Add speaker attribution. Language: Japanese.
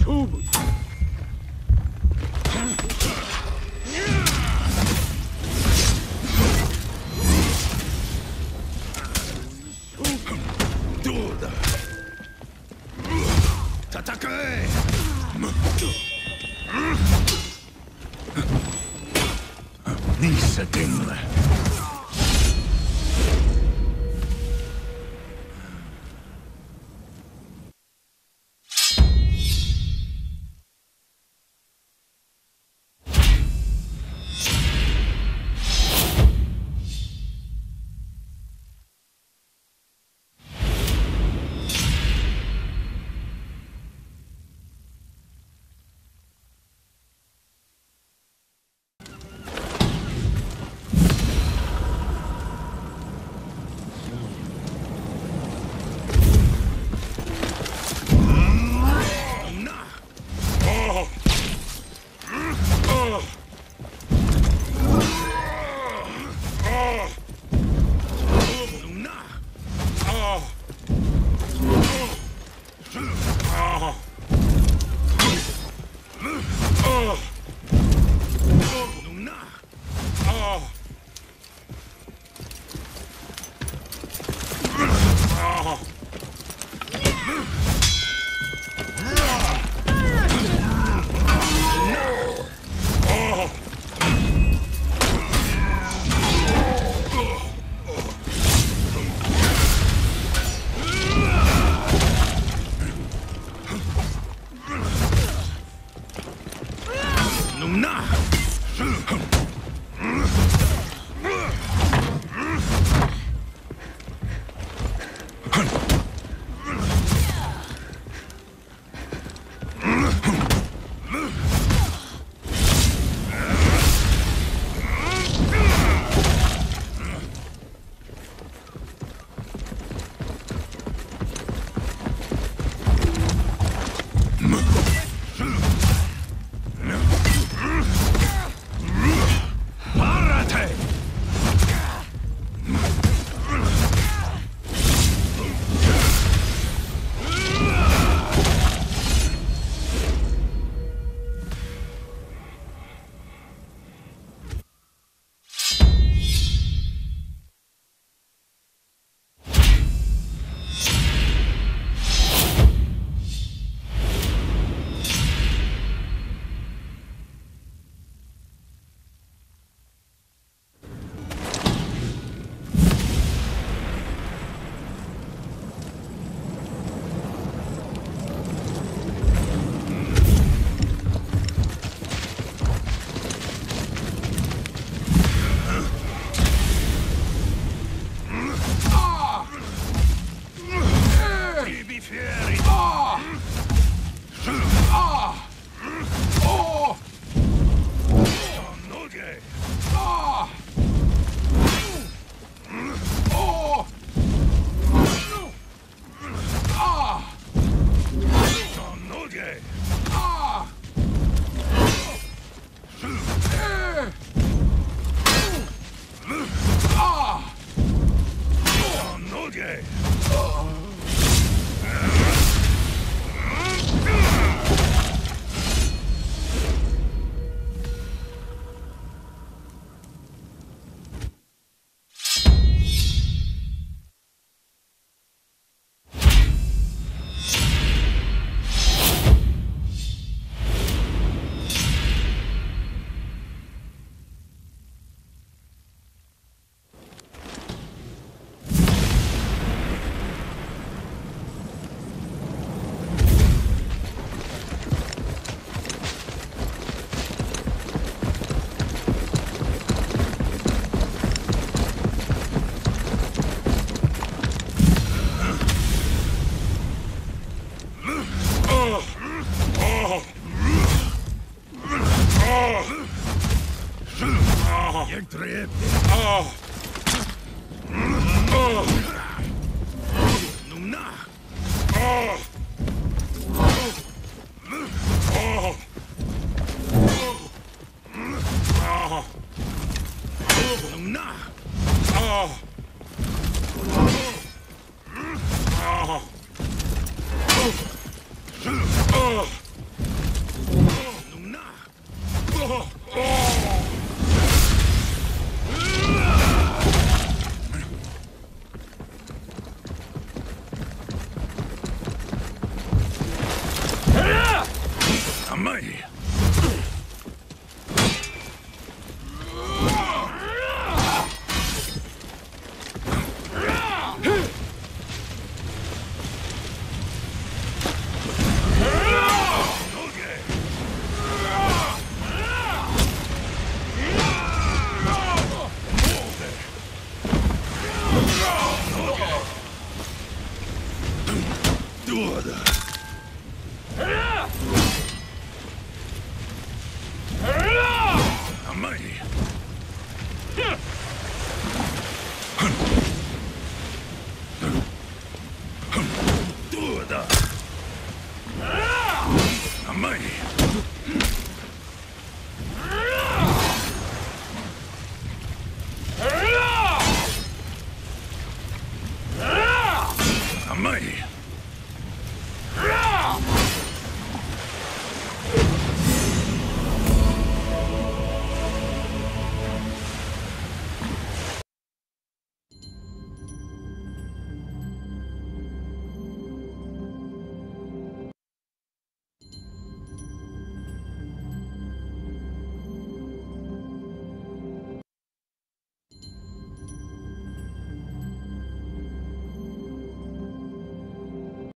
Speaker 1: 勝負どうだ戦え、
Speaker 2: ん、
Speaker 3: Soldier!
Speaker 1: Entré. Ah. Ah. Nuna. Ah.
Speaker 2: money.